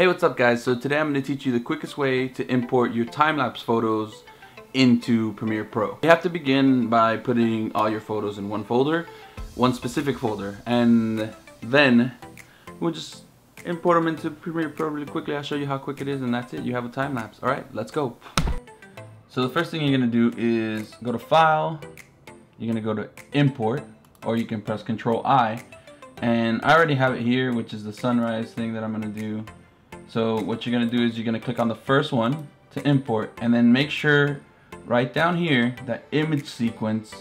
Hey, what's up guys? So today I'm going to teach you the quickest way to import your time-lapse photos into Premiere Pro. You have to begin by putting all your photos in one folder, one specific folder, and then we'll just import them into Premiere Pro really quickly. I'll show you how quick it is and that's it. You have a time lapse. Alright, let's go. So the first thing you're going to do is go to File, you're going to go to Import, or you can press Control I, and I already have it here, which is the sunrise thing that I'm going to do. So what you're to do is you're to click on the first one to import, and then make sure right down here that image sequence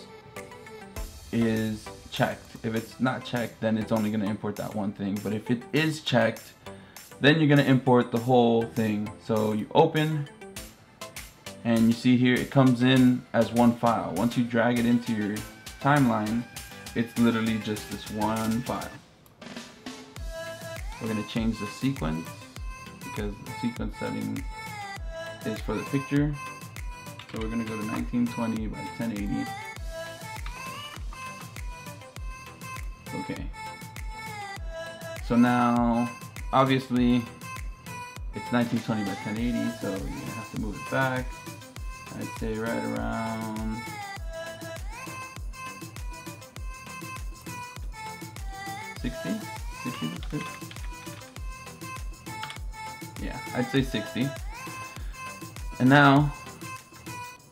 is checked. If it's not checked, then it's only to import that one thing. But if it is checked, then you're to import the whole thing. So you open, and you see here it comes in as one file. Once you drag it into your timeline, it's literally just this one file. We're to change the sequence because the sequence setting is for the picture. So we're gonna go to 1920 by 1080. Okay. So now, obviously, it's 1920 by 1080, so you have to move it back. I'd say right around Sixty? Sixty Yeah, I'd say sixty. And now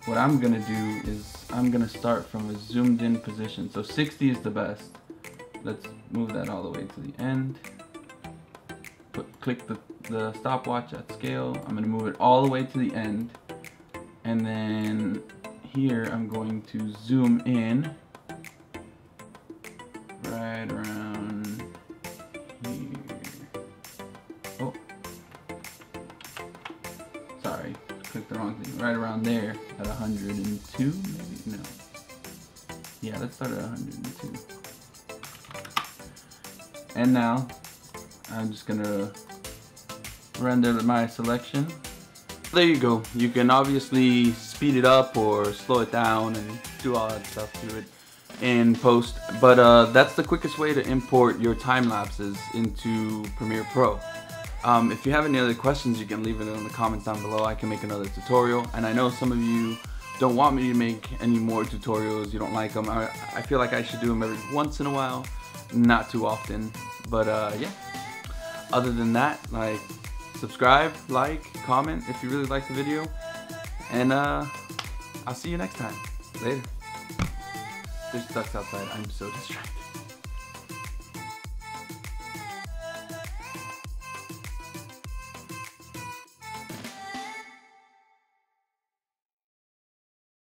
what I'm gonna do is I'm gonna start from a zoomed in position. So 60 is the best. Let's move that all the way to the end. Put, click the, the stopwatch at scale. I'm gonna move it all the way to the end. And then here I'm going to zoom in right around clicked the wrong thing. Right around there at 102, maybe? No. Yeah, let's start at 102. And now, I'm just gonna render my selection. There you go. You can obviously speed it up or slow it down and do all that stuff to it in post. But uh, that's the quickest way to import your time lapses into Premiere Pro. Um, if you have any other questions, you can leave it in the comments down below. I can make another tutorial. And I know some of you don't want me to make any more tutorials. You don't like them. I, I feel like I should do them every once in a while, not too often. But uh, yeah, other than that, like subscribe, like, comment if you really like the video. And uh, I'll see you next time. Later. There's ducks outside. I'm so distracted.